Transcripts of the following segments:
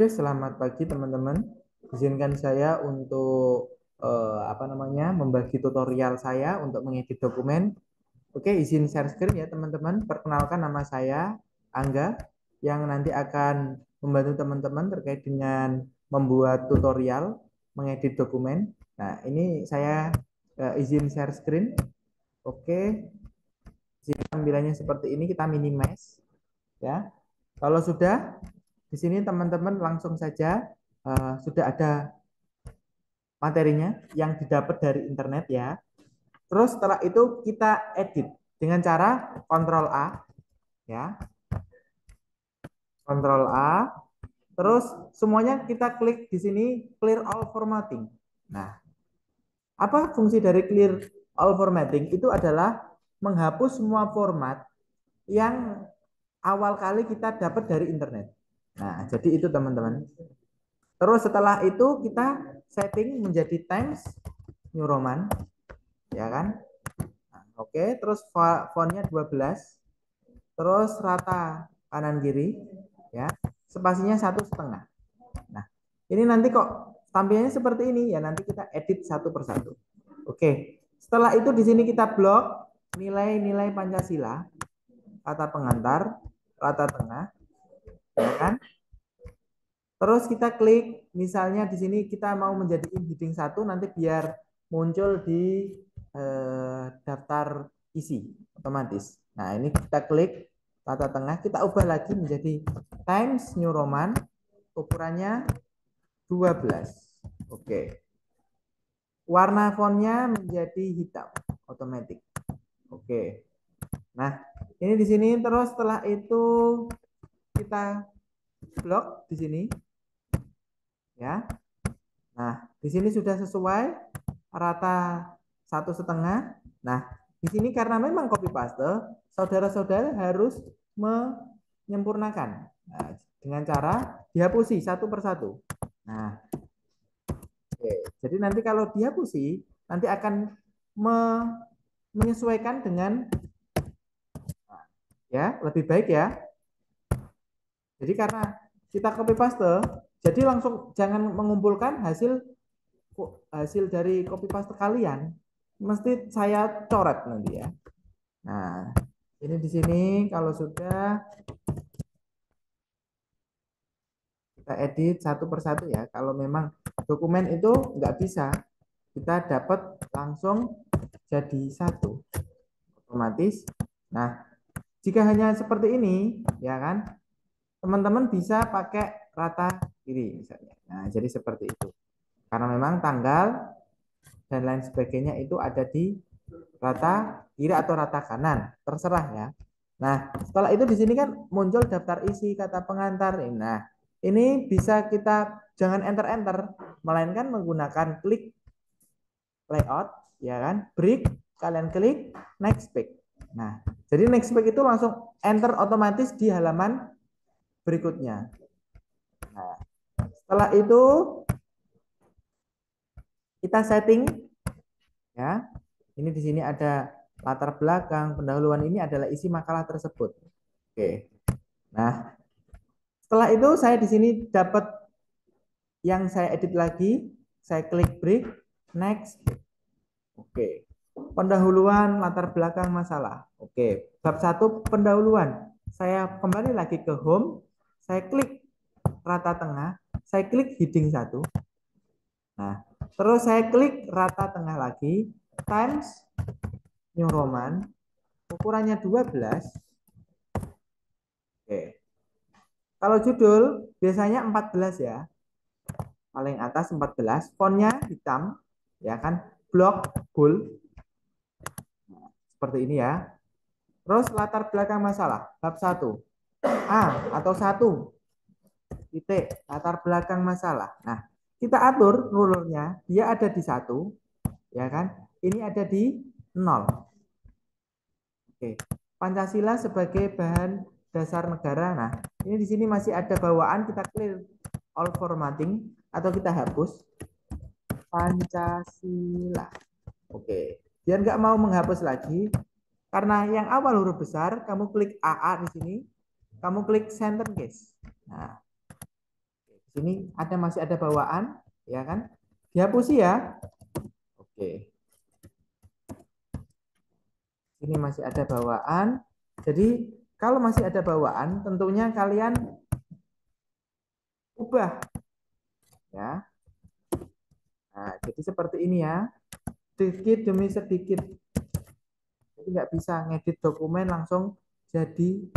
Oke, selamat pagi teman-teman. Izinkan saya untuk eh, apa namanya membagi tutorial saya untuk mengedit dokumen. Oke, izin share screen ya teman-teman. Perkenalkan nama saya Angga yang nanti akan membantu teman-teman terkait dengan membuat tutorial mengedit dokumen. Nah, ini saya eh, izin share screen. Oke. Jika tampilannya seperti ini kita minimize ya. Kalau sudah di sini teman-teman langsung saja uh, sudah ada materinya yang didapat dari internet ya. Terus setelah itu kita edit dengan cara Ctrl A ya. Ctrl A. Terus semuanya kita klik di sini clear all formatting. Nah, apa fungsi dari clear all formatting? Itu adalah menghapus semua format yang awal kali kita dapat dari internet. Nah, jadi itu teman-teman. Terus setelah itu kita setting menjadi Times New Roman. Ya kan? Nah, Oke, okay. terus fontnya 12. Terus rata kanan kiri. Ya, spasinya satu setengah. Nah, ini nanti kok tampilannya seperti ini ya nanti kita edit satu persatu. Oke, setelah itu di sini kita blok nilai-nilai Pancasila, kata pengantar, rata tengah, ya kan? Terus kita klik, misalnya di sini kita mau menjadi heading satu, nanti biar muncul di eh, daftar isi otomatis. Nah ini kita klik tata tengah, kita ubah lagi menjadi Times New Roman, ukurannya 12. Oke. Warna fontnya menjadi hitam, otomatis. Oke. Nah, ini di sini terus setelah itu kita blok di sini. Ya. Nah, di sini sudah sesuai rata satu setengah. Nah, di sini karena memang copy paste, saudara-saudara harus menyempurnakan nah, dengan cara dihapusi satu persatu. Nah, oke. jadi nanti kalau dihapusi, nanti akan me menyesuaikan dengan ya lebih baik ya. Jadi karena kita copy paste, jadi langsung jangan mengumpulkan hasil hasil dari copy paste kalian. Mesti saya coret nanti ya. Nah, ini di sini kalau sudah kita edit satu persatu ya. Kalau memang dokumen itu nggak bisa, kita dapat langsung jadi satu otomatis. Nah, jika hanya seperti ini, ya kan, teman-teman bisa pakai rata kiri misalnya. Nah, jadi seperti itu. Karena memang tanggal dan lain sebagainya itu ada di rata kiri atau rata kanan, terserah ya. Nah, setelah itu di sini kan muncul daftar isi kata pengantar. Nah, ini bisa kita jangan enter-enter, melainkan menggunakan klik layout, ya kan? Break, kalian klik next page. Nah, jadi next page itu langsung enter otomatis di halaman berikutnya. Nah, setelah itu kita setting ya. Ini di sini ada latar belakang, pendahuluan ini adalah isi makalah tersebut. Oke. Nah, setelah itu saya di sini dapat yang saya edit lagi, saya klik break, next. Oke. Pendahuluan latar belakang masalah. Oke. Bab satu pendahuluan. Saya kembali lagi ke home, saya klik rata tengah, saya klik heading satu. Nah, terus saya klik rata tengah lagi, times New Roman, ukurannya 12. Oke. Kalau judul biasanya 14 ya. Paling atas 14, fontnya hitam, ya kan? Block bold. Nah, seperti ini ya. Terus latar belakang masalah, bab 1. A atau satu titik latar belakang masalah. Nah, kita atur rulernya, dia ada di satu, ya kan? Ini ada di nol. Oke, Pancasila sebagai bahan dasar negara. Nah, ini di sini masih ada bawaan, kita clear all formatting atau kita hapus Pancasila. Oke, biar nggak mau menghapus lagi, karena yang awal huruf besar, kamu klik AA di sini, kamu klik center case. Nah, Di sini ada masih ada bawaan, ya kan? Dihapusi ya. Oke. Ini masih ada bawaan. Jadi kalau masih ada bawaan, tentunya kalian ubah. Ya. Nah, jadi seperti ini ya. Sedikit demi sedikit. Jadi nggak bisa ngedit dokumen langsung jadi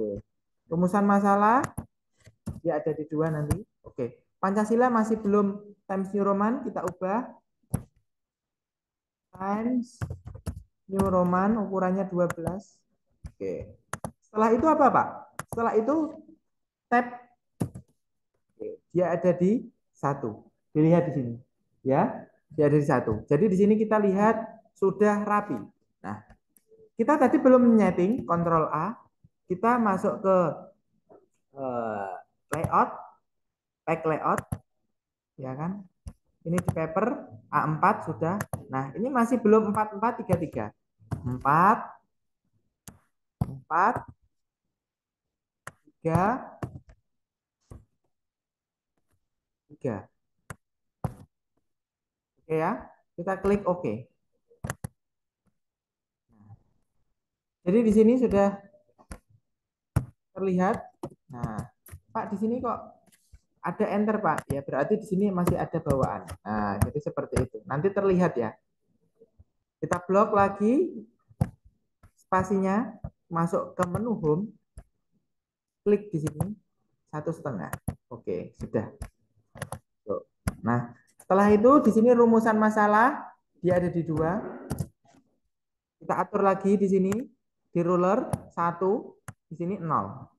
Oke. Rumusan masalah ya ada di dua nanti. Oke. Pancasila masih belum Times New Roman, kita ubah. Times New Roman ukurannya 12. Oke. Setelah itu apa, Pak? Setelah itu tab Oke. dia ada di satu. Dilihat di sini. Ya, dia ada di satu. Jadi di sini kita lihat sudah rapi. Nah, kita tadi belum menyeting, Ctrl A, kita masuk ke uh, layout, pack layout, ya kan? Ini di paper A4 sudah. Nah, ini masih belum 4433. 4 4 3 3. Oke ya. Kita klik oke. Jadi di sini sudah terlihat. Nah, Pak di sini kok ada enter Pak? Ya berarti di sini masih ada bawaan. Nah, jadi seperti itu. Nanti terlihat ya. Kita blok lagi spasinya, masuk ke menu home, klik di sini satu setengah. Oke, sudah. Nah, setelah itu di sini rumusan masalah dia ada di dua. Kita atur lagi di sini di ruler satu di sini 0.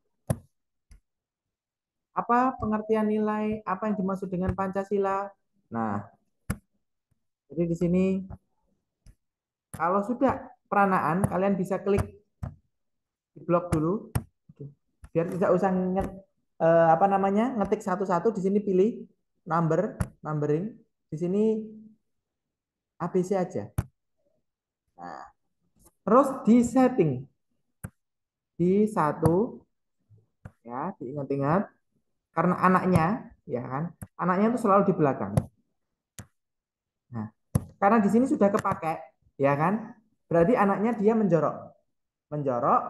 Apa pengertian nilai? Apa yang dimaksud dengan Pancasila? Nah, jadi di sini kalau sudah peranaan, kalian bisa klik di blok dulu, biar tidak usah nget, eh, apa namanya ngetik satu-satu. Di sini pilih number, numbering. Di sini ABC aja. Nah, terus di setting di satu ya diingat-ingat karena anaknya ya kan? Anaknya itu selalu di belakang. Nah karena di sini sudah kepake ya kan? Berarti anaknya dia menjorok. Menjorok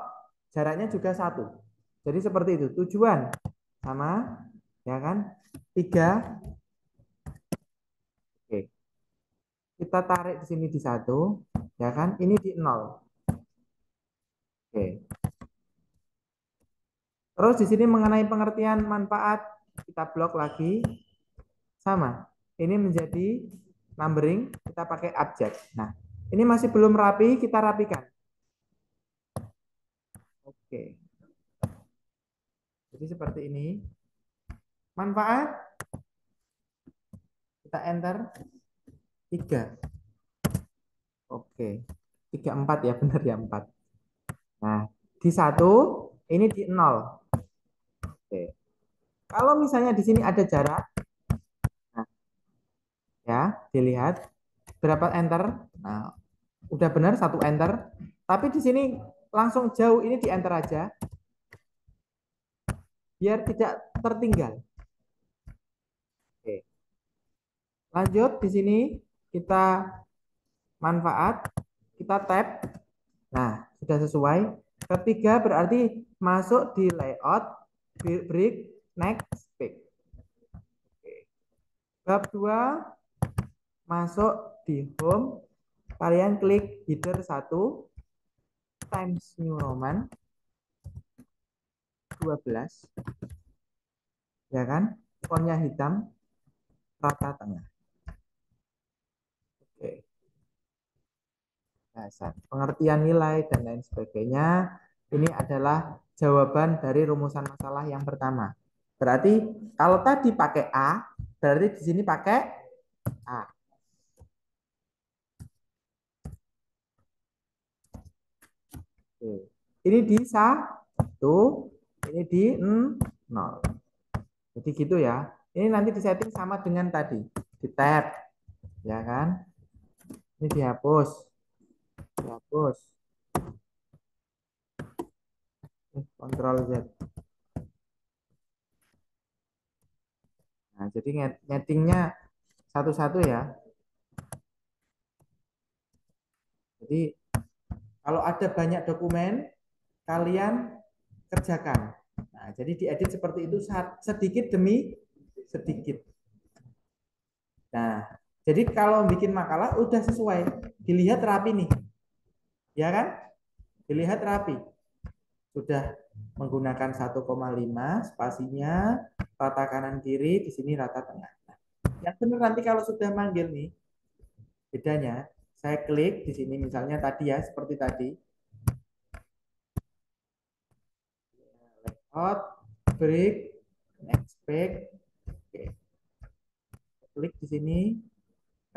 jaraknya juga satu. Jadi seperti itu. Tujuan sama ya kan? Tiga. Oke. Kita tarik di sini di satu ya kan? Ini di nol oke Terus di sini mengenai pengertian manfaat kita blok lagi sama. Ini menjadi numbering, kita pakai abjad. Nah, ini masih belum rapi, kita rapikan. Oke. Jadi seperti ini. Manfaat kita enter 3. Oke. 3 4 ya benar ya 4. Nah, di satu ini di 0. Kalau misalnya di sini ada jarak, nah, ya dilihat berapa enter. Nah, udah benar satu enter. Tapi di sini langsung jauh ini di enter aja, biar tidak tertinggal. Oke. Lanjut di sini kita manfaat, kita tap. Nah, sudah sesuai. Ketiga berarti masuk di layout break next. Oke. Bab 2 masuk di home. Kalian klik header 1 Times New Roman 12. Ya kan? Fontnya hitam rata tengah. Oke. Dasar. Pengertian nilai dan lain sebagainya. Ini adalah jawaban dari rumusan masalah yang pertama. Berarti kalau tadi pakai A, berarti di sini pakai A. Oke. Ini di satu, ini di nol. Jadi gitu ya. Ini nanti disetting sama dengan tadi. Di tab. Ya kan? Ini dihapus. Dihapus. Ctrl Z. Nah, jadi nyetingnya satu-satu ya. Jadi kalau ada banyak dokumen, kalian kerjakan. Nah, jadi diedit seperti itu sedikit demi sedikit. Nah, jadi kalau bikin makalah udah sesuai, dilihat rapi nih. Ya kan? Dilihat rapi. Sudah menggunakan 1,5 spasinya, rata kanan kiri, di sini rata tengah. Nah, yang benar nanti kalau sudah manggil nih, bedanya saya klik di sini misalnya tadi ya, seperti tadi. Layout, break, next back. Oke. Klik di sini,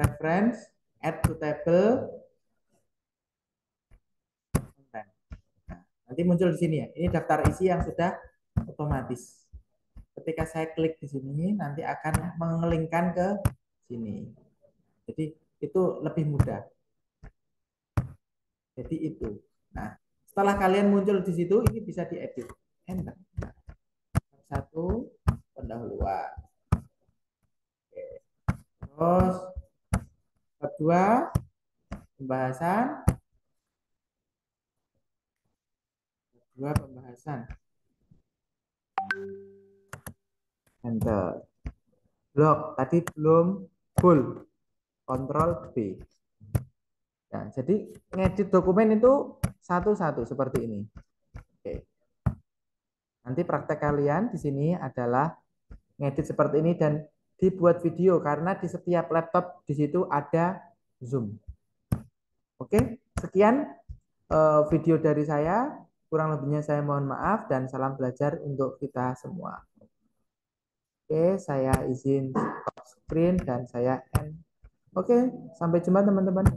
reference, add to table. Nah, nanti muncul di sini ya. Ini daftar isi yang sudah otomatis. Ketika saya klik di sini, nanti akan mengelingkan ke sini. Jadi itu lebih mudah. Jadi itu. Nah, setelah kalian muncul di situ, ini bisa diedit. Enter. Satu, pendahuluan. Oke. Terus, kedua, pembahasan. Kedua, pembahasan. Enter. Blok, tadi belum full. Kontrol B. Nah, jadi ngedit dokumen itu satu-satu seperti ini. Oke. Nanti praktek kalian di sini adalah ngedit seperti ini dan dibuat video karena di setiap laptop di situ ada Zoom. Oke, sekian eh, video dari saya. Kurang lebihnya saya mohon maaf dan salam belajar untuk kita semua. Oke, saya izin stop screen dan saya end. Oke, sampai jumpa teman-teman.